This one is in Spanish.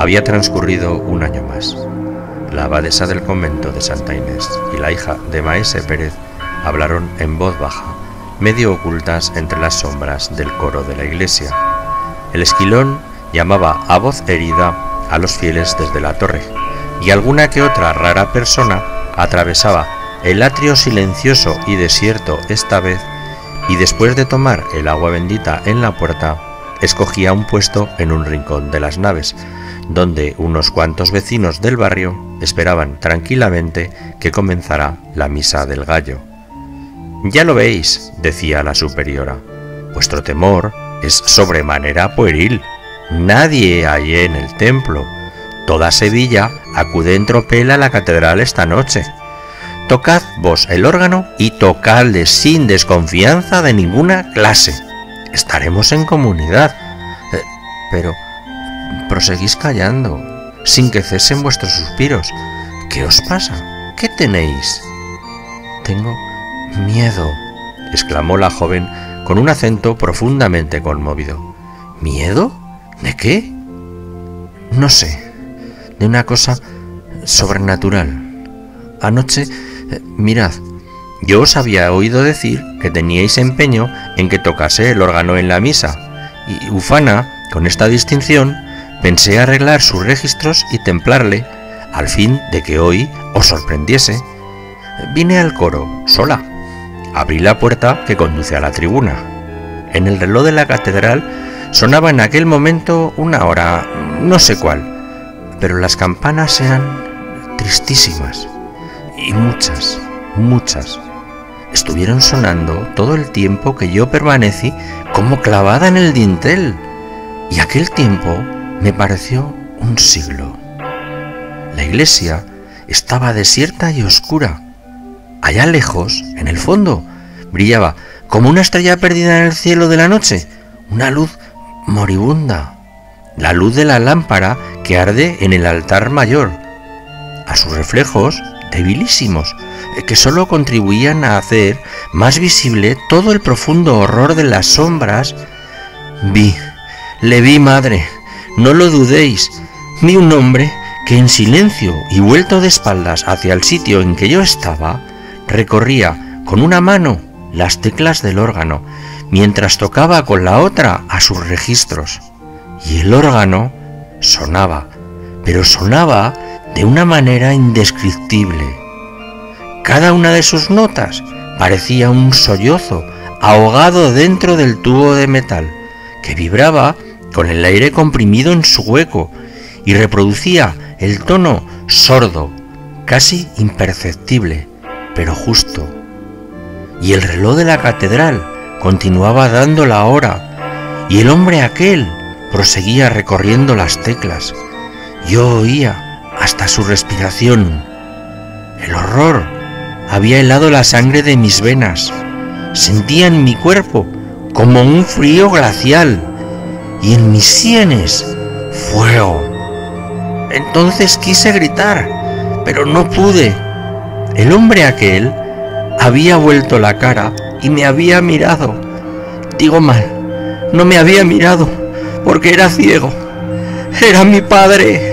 Había transcurrido un año más. La abadesa del convento de Santa Inés y la hija de Maese Pérez hablaron en voz baja, medio ocultas entre las sombras del coro de la iglesia. El esquilón llamaba a voz herida a los fieles desde la torre, y alguna que otra rara persona atravesaba el atrio silencioso y desierto esta vez, y después de tomar el agua bendita en la puerta, escogía un puesto en un rincón de las naves, donde unos cuantos vecinos del barrio esperaban tranquilamente que comenzara la misa del gallo. Ya lo veis, decía la superiora, vuestro temor es sobremanera pueril. Nadie hay en el templo. Toda Sevilla acude en tropel a la catedral esta noche. Tocad vos el órgano y tocadle sin desconfianza de ninguna clase. Estaremos en comunidad. Eh, pero proseguís callando, sin que cesen vuestros suspiros. ¿Qué os pasa? ¿Qué tenéis? Tengo miedo, exclamó la joven con un acento profundamente conmovido. ¿Miedo? ¿De qué? No sé, de una cosa sobrenatural. Anoche, eh, mirad, yo os había oído decir que teníais empeño en que tocase el órgano en la misa, y Ufana, con esta distinción, pensé arreglar sus registros y templarle, al fin de que hoy os sorprendiese. Vine al coro, sola. Abrí la puerta que conduce a la tribuna. En el reloj de la catedral sonaba en aquel momento una hora, no sé cuál, pero las campanas eran tristísimas y muchas, muchas. Estuvieron sonando todo el tiempo que yo permanecí como clavada en el dintel y aquel tiempo me pareció un siglo. La iglesia estaba desierta y oscura. Allá lejos, en el fondo, brillaba como una estrella perdida en el cielo de la noche, una luz moribunda, la luz de la lámpara que arde en el altar mayor. A sus reflejos, debilísimos, que sólo contribuían a hacer más visible todo el profundo horror de las sombras, vi, le vi madre, no lo dudéis, vi un hombre que en silencio y vuelto de espaldas hacia el sitio en que yo estaba, recorría con una mano las teclas del órgano, mientras tocaba con la otra a sus registros. Y el órgano sonaba, pero sonaba de una manera indescriptible. Cada una de sus notas parecía un sollozo ahogado dentro del tubo de metal, que vibraba con el aire comprimido en su hueco y reproducía el tono sordo, casi imperceptible, pero justo. Y el reloj de la catedral continuaba dando la hora, y el hombre aquel proseguía recorriendo las teclas. Yo oía hasta su respiración. El horror había helado la sangre de mis venas. Sentía en mi cuerpo como un frío glacial y en mis sienes fuego. Entonces quise gritar, pero no pude. El hombre aquel había vuelto la cara y me había mirado. Digo mal, no me había mirado porque era ciego. Era mi padre.